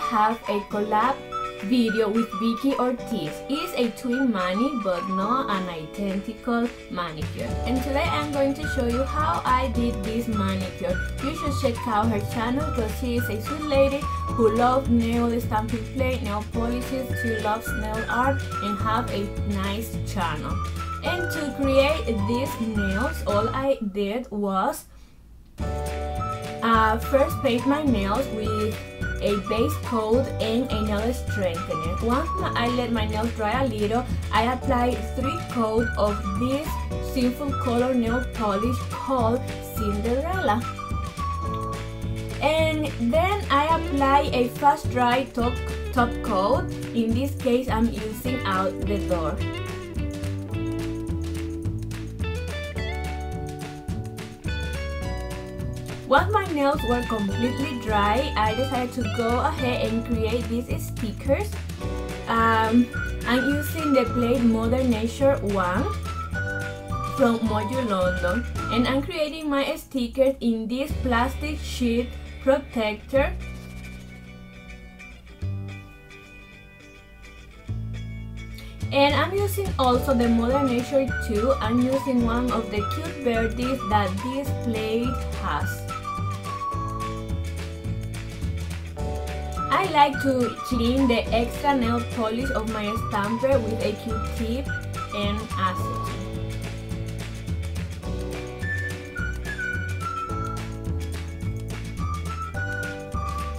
have a collab video with Vicky Ortiz. It's a twin mani but not an identical manicure. And today I'm going to show you how I did this manicure. You should check out her channel because she is a sweet lady who loves nail stamping play, nail polishes, she loves nail art and have a nice channel. And to create these nails, all I did was uh, first paint my nails with a base coat and a nail strengthener. Once I let my nails dry a little, I apply 3 coats of this simple color nail polish called Cinderella. And then I apply a fast dry top, top coat. In this case, I'm using out the door. Once my nails were completely dry, I decided to go ahead and create these stickers. Um, I'm using the plate Mother Nature 1 from Moyou London and I'm creating my stickers in this plastic sheet protector And I'm using also the Mother Nature 2. I'm using one of the cute birdies that this plate has. I like to clean the extra nail polish of my stamper with a Q-tip and acetone.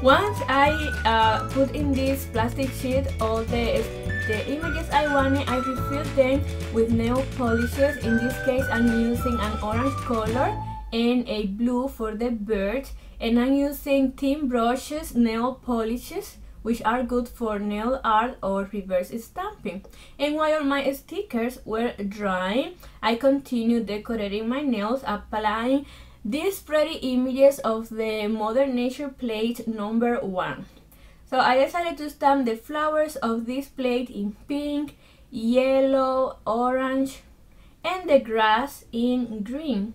Once I uh, put in this plastic sheet all the, the images I wanted, I refilled them with nail polishes. In this case, I'm using an orange color and a blue for the bird and I'm using thin brushes nail polishes which are good for nail art or reverse stamping. And while my stickers were drying, I continued decorating my nails, applying these pretty images of the Mother Nature plate number one. So I decided to stamp the flowers of this plate in pink, yellow, orange, and the grass in green.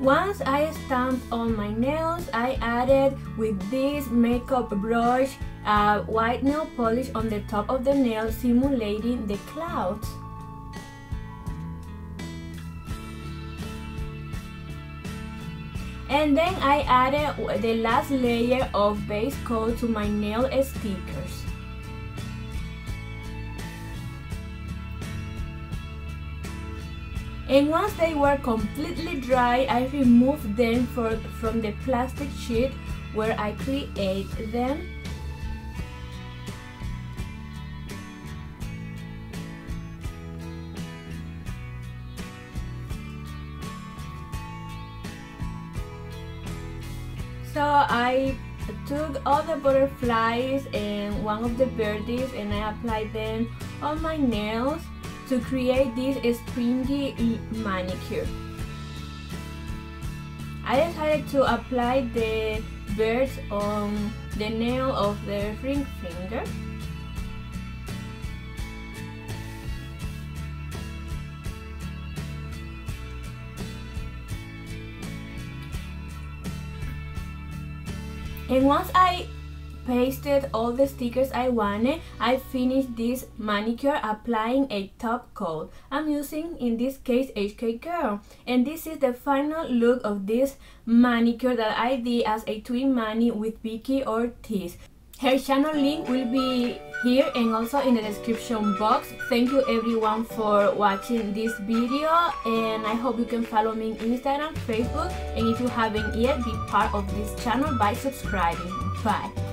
Once I stamped on my nails, I added with this makeup brush a white nail polish on the top of the nail simulating the clouds. And then I added the last layer of base coat to my nail stickers. And once they were completely dry I removed them for, from the plastic sheet where I create them. So I took all the butterflies and one of the birdies and I applied them on my nails to create this springy manicure. I decided to apply the birds on the nail of the ring finger. And once I pasted all the stickers I wanted, I finished this manicure applying a top coat. I'm using, in this case, HK Girl. And this is the final look of this manicure that I did as a twin mani with Vicky Ortiz. Her channel link will be here and also in the description box. Thank you everyone for watching this video and I hope you can follow me on Instagram, Facebook and if you haven't yet, be part of this channel by subscribing. Bye!